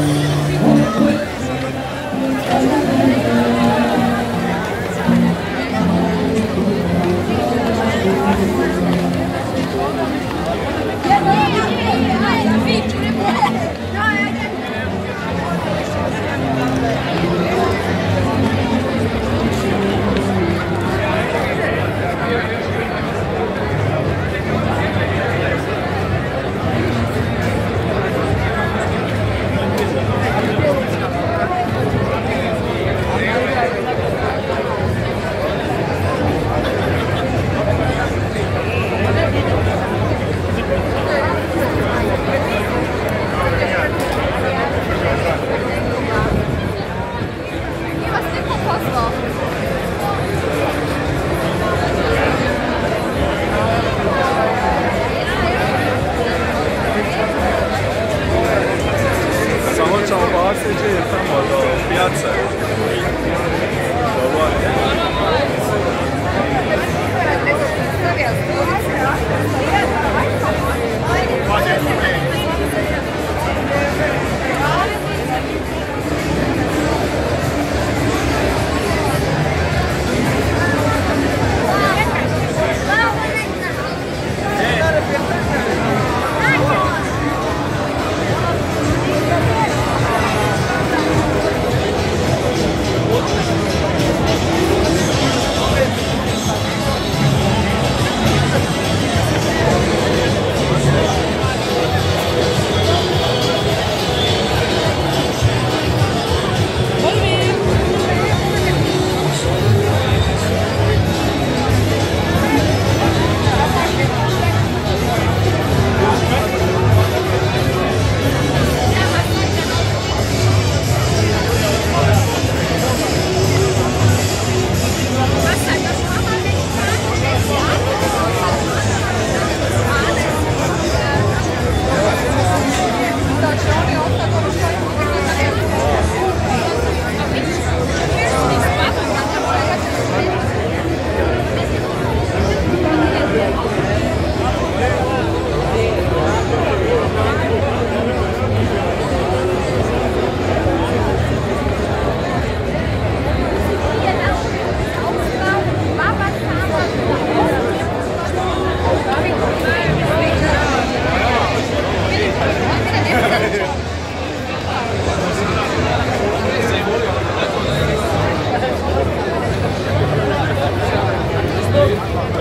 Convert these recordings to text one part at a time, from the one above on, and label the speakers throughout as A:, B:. A: Thank you.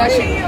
A: 要去。